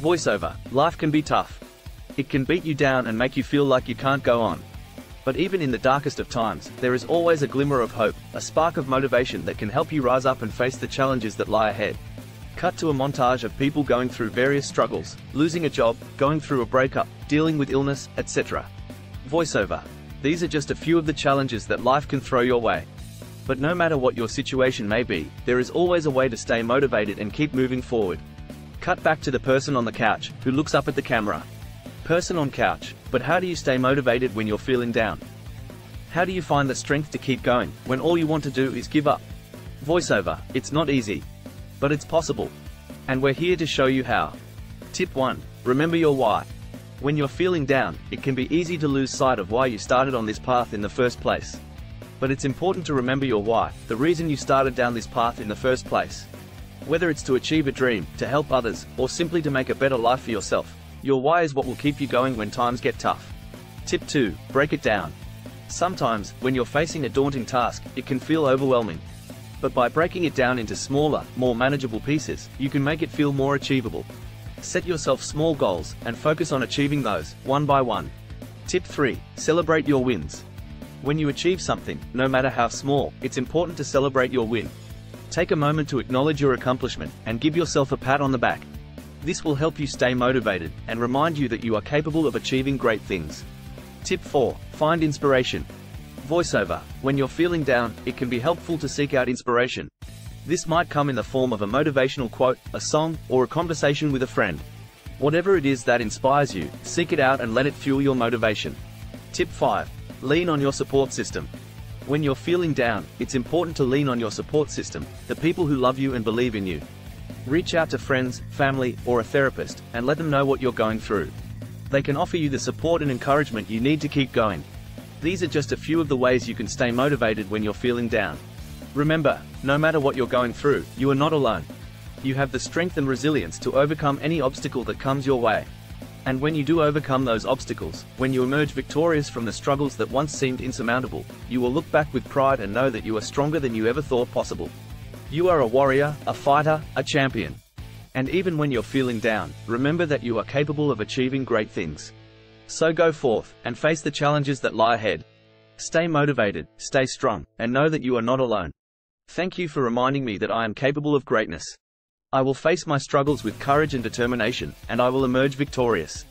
Voiceover, life can be tough. It can beat you down and make you feel like you can't go on. But even in the darkest of times, there is always a glimmer of hope, a spark of motivation that can help you rise up and face the challenges that lie ahead. Cut to a montage of people going through various struggles, losing a job, going through a breakup, dealing with illness, etc. Voiceover. These are just a few of the challenges that life can throw your way. But no matter what your situation may be, there is always a way to stay motivated and keep moving forward. Cut back to the person on the couch, who looks up at the camera. Person on couch, but how do you stay motivated when you're feeling down? How do you find the strength to keep going, when all you want to do is give up? Voiceover, it's not easy. But it's possible. And we're here to show you how. Tip 1. Remember your why. When you're feeling down, it can be easy to lose sight of why you started on this path in the first place. But it's important to remember your why, the reason you started down this path in the first place. Whether it's to achieve a dream, to help others, or simply to make a better life for yourself, your why is what will keep you going when times get tough. Tip 2. Break it down. Sometimes, when you're facing a daunting task, it can feel overwhelming. But by breaking it down into smaller, more manageable pieces, you can make it feel more achievable. Set yourself small goals, and focus on achieving those, one by one. Tip 3. Celebrate your wins. When you achieve something, no matter how small, it's important to celebrate your win. Take a moment to acknowledge your accomplishment, and give yourself a pat on the back. This will help you stay motivated, and remind you that you are capable of achieving great things. Tip 4. Find inspiration. Voiceover. When you're feeling down, it can be helpful to seek out inspiration. This might come in the form of a motivational quote, a song, or a conversation with a friend. Whatever it is that inspires you, seek it out and let it fuel your motivation. Tip 5. Lean on your support system. When you're feeling down, it's important to lean on your support system, the people who love you and believe in you. Reach out to friends, family, or a therapist, and let them know what you're going through. They can offer you the support and encouragement you need to keep going. These are just a few of the ways you can stay motivated when you're feeling down. Remember, no matter what you're going through, you are not alone. You have the strength and resilience to overcome any obstacle that comes your way. And when you do overcome those obstacles, when you emerge victorious from the struggles that once seemed insurmountable, you will look back with pride and know that you are stronger than you ever thought possible. You are a warrior, a fighter, a champion. And even when you're feeling down, remember that you are capable of achieving great things. So go forth, and face the challenges that lie ahead. Stay motivated, stay strong, and know that you are not alone. Thank you for reminding me that I am capable of greatness. I will face my struggles with courage and determination, and I will emerge victorious.